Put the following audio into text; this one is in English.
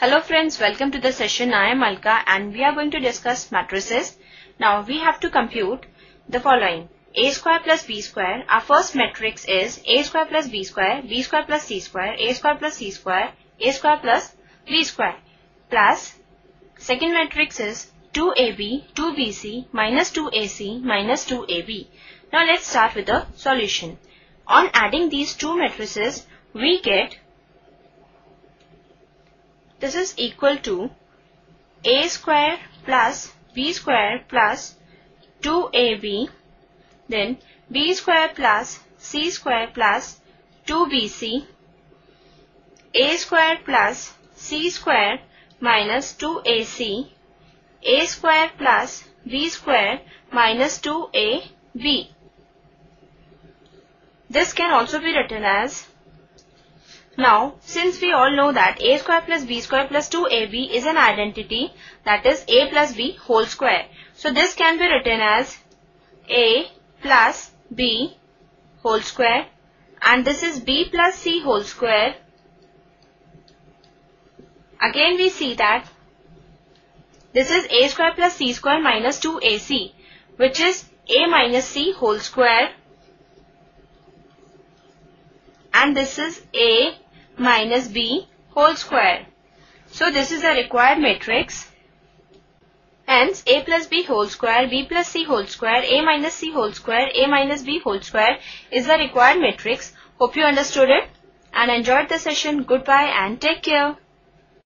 Hello friends, welcome to the session. I am Alka and we are going to discuss matrices. Now we have to compute the following. a square plus b square. Our first matrix is a square plus b square, b square plus c square, a square plus c square, a square plus b square. Plus second matrix is 2ab, 2bc minus 2ac minus 2ab. Now let's start with the solution. On adding these two matrices, we get this is equal to a square plus b square plus 2ab then b square plus c square plus 2bc a square plus c square minus 2ac a square plus b square minus 2ab. This can also be written as now, since we all know that a square plus b square plus 2ab is an identity that is a plus b whole square. So, this can be written as a plus b whole square and this is b plus c whole square. Again, we see that this is a square plus c square minus 2ac which is a minus c whole square and this is a minus b whole square. So this is the required matrix. Hence a plus b whole square, b plus c whole square, a minus c whole square, a minus b whole square is the required matrix. Hope you understood it and enjoyed the session. Goodbye and take care.